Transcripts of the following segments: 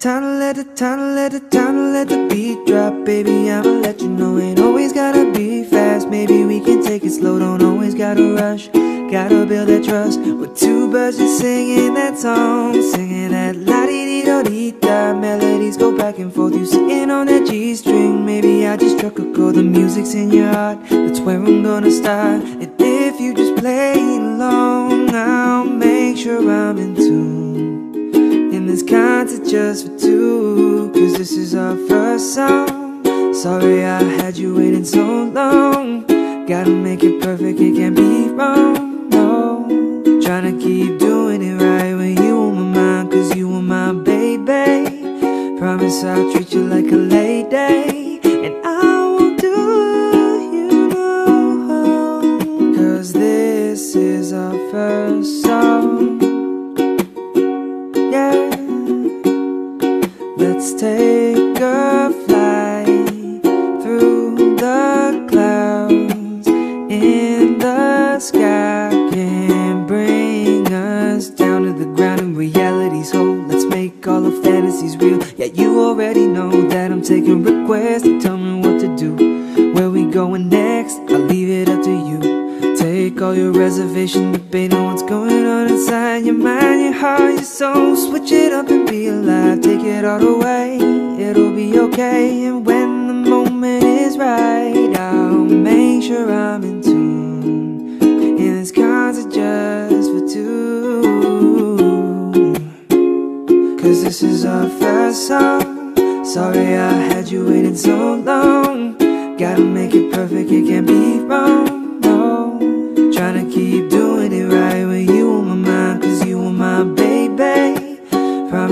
Time to let the, time to let the, time to let the beat drop Baby, I'ma let you know Ain't always gotta be fast. Maybe we can take it slow Don't always gotta rush. Gotta build that trust With two birds just singing that song. Singing that la-di-di-do-di-da Melodies go back and forth You sitting on that G-string. Maybe I just struck a chord The music's in your heart. That's where I'm gonna start. And if you just play along just for two Cause this is our first song. Sorry I had you waiting so long. Gotta make it perfect, it can't be wrong, no. Trying to keep doing it right when you on my mind Cause you are my baby. Promise I'll treat you like a lady And I Let's take a flight through the clouds in the sky. Can bring us down to the ground in reality's hole. Let's make all the fantasies real. Yeah, you already know that I'm taking requests. Tell me what all your reservation debate on what's going on inside your mind, your heart, your soul. Switch it up and be alive. Take it all the way. It'll be okay. And when the moment is right, I'll make sure I'm in tune. And this concert just for two. Cause this is our first song. Sorry I had you waiting so long. Gotta make it perfect, it can't be wrong.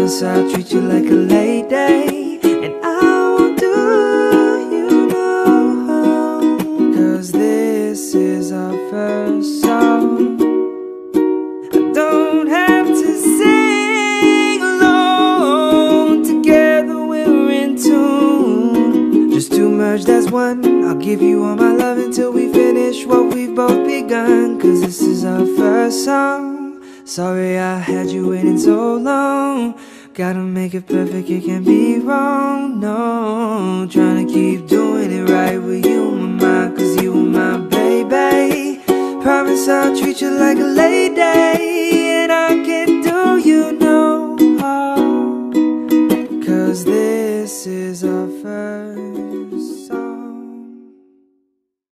Promise I'll treat you like a lady. And I won't do you no harm. Cause this is our first song. I don't have to sing alone. Together we're in tune. Just to merge as one. I'll give you all my love until we finish what we've both begun. Cause this is our first song. Sorry I had you waiting so long. Gotta make it perfect, It can't be wrong, no. Trying to keep doing it right with you my mind Cause you my baby. Promise I'll treat you like a lady And I can do you no harm Cause this is all